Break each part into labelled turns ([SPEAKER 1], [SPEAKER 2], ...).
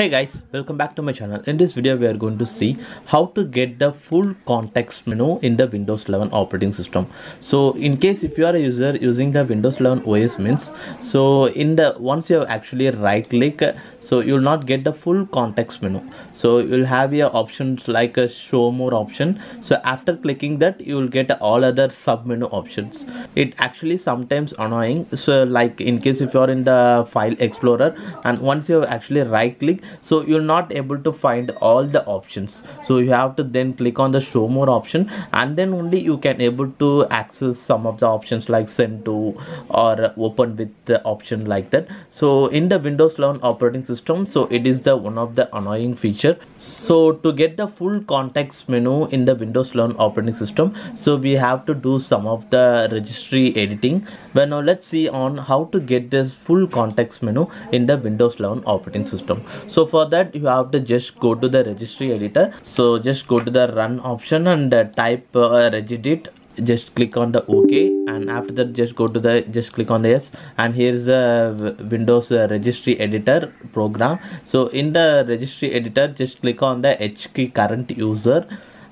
[SPEAKER 1] hey guys welcome back to my channel. In this video we are going to see how to get the full context menu in the windows 11 operating system. So in case if you are a user using the windows 11 os means so in the once you have actually right click so you will not get the full context menu. So you'll have your options like a show more option. So after clicking that you will get all other sub menu options. It actually sometimes annoying. So like in case if you are in the file explorer and once you have actually right click so you're not able to find all the options. So you have to then click on the show more option and then only you can able to access some of the options like send to or open with the option like that. So in the windows 11 operating system so it is the one of the annoying feature. So to get the full context menu in the windows 11 operating system so we have to do some of the registry editing. But now let's see on how to get this full context menu in the windows 11 operating system so for that you have to just go to the registry editor. So just go to the run option and uh, type uh, regedit just click on the ok. And after that just go to the just click on the yes and here is the windows uh, registry editor program. So in the registry editor just click on the h key current user.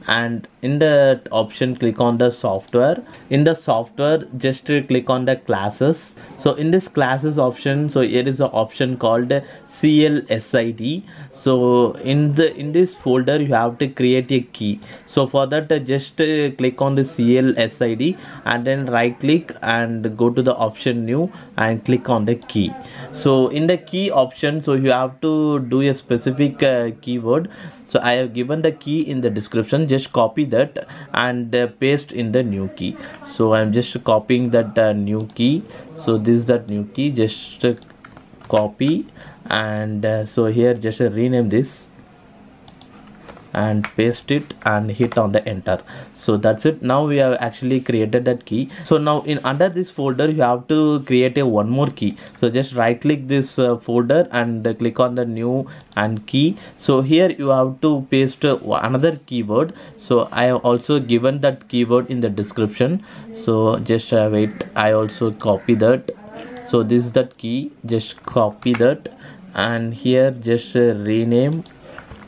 [SPEAKER 1] And in the option click on the software. In the software just click on the classes. So in this classes option so here is the option called clsid so in the in this folder you have to create a key. So for that just click on the clsid and then right click and go to the option new and click on the key. So in the key option so you have to do a specific uh, keyword. So i have given the key in the description. Just copy that and uh, paste in the new key. So i'm just copying that uh, new key. So this is that new key. Just uh, copy and so here just rename this and paste it and hit on the enter. So that's it. Now we have actually created that key. So now in under this folder you have to create a one more key. So just right click this uh, folder and uh, click on the new and key. So here you have to paste uh, another keyword. So i have also given that keyword in the description. So just uh, wait. I also copy that. So this is that key. Just copy that. And here just uh, rename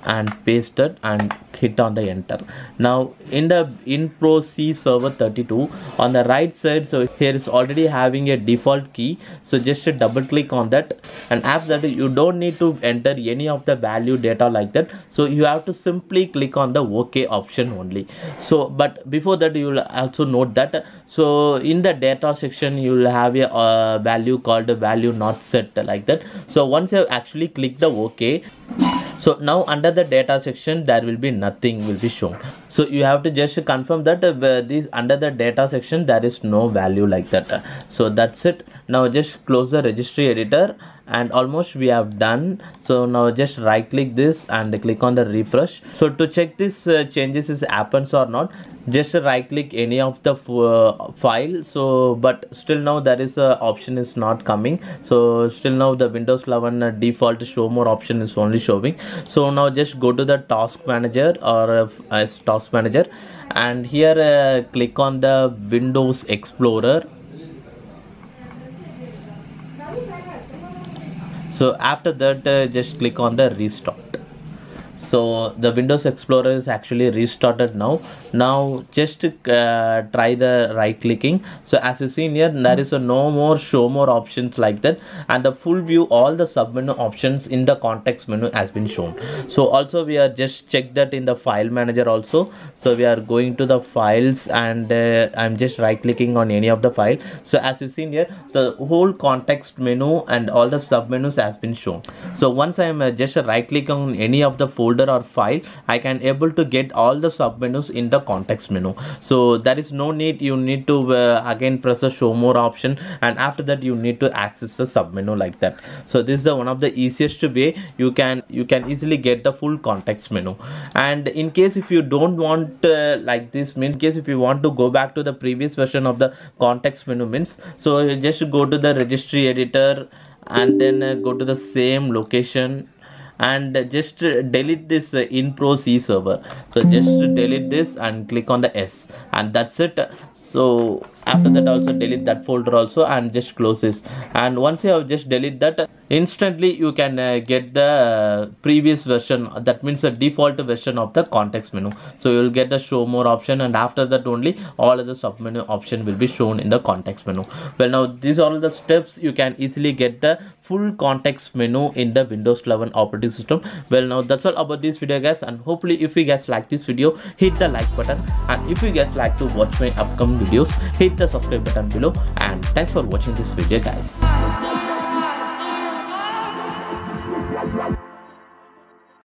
[SPEAKER 1] and paste it and hit on the enter. Now in the InprocServer32 on the right side so here is already having a default key. So just double click on that. And after that you don't need to enter any of the value data like that. So you have to simply click on the ok option only. So but before that you will also note that. So in the data section you will have a uh, value called value not set like that. So once you actually clicked the ok so now under the data section there will be nothing will be shown. So you have to just confirm that uh, this under the data section there is no value like that. So that's it. Now just close the registry editor and almost we have done. So now just right click this and click on the refresh. So to check this uh, changes is happens or not just right click any of the uh, file. So but still now there is a option is not coming. So still now the windows 11 uh, default show more option is only showing. So now just go to the task manager or uh, task manager. And here uh, click on the windows explorer so after that uh, just click on the restart so the windows explorer is actually restarted now. Now just uh, try the right clicking. So as you see here there is a no more show more options like that. And the full view all the sub menu options in the context menu has been shown. So also we are just check that in the file manager also. So we are going to the files and uh, i'm just right clicking on any of the file. So as you see here the whole context menu and all the sub menus has been shown. So once i am uh, just right click on any of the folder or file i can able to get all the submenus in the context menu. So there is no need you need to uh, again press the show more option and after that you need to access the submenu like that. So this is the one of the easiest way you can you can easily get the full context menu. And in case if you don't want uh, like this in case if you want to go back to the previous version of the context menu means so just go to the registry editor and then uh, go to the same location and just delete this InprocServer. So just delete this and click on the s and that's it. So after that also delete that folder also and just close this. And once you have just delete that instantly you can uh, get the previous version. That means the default version of the context menu. So you will get the show more option and after that only all of the sub menu option will be shown in the context menu. Well now these are all the steps. You can easily get the full context menu in the windows 11 operating system. Well now that's all about this video guys. And hopefully if you guys like this video hit the like button. And if you guys like to watch my upcoming videos hit the subscribe button below and thanks for watching this video guys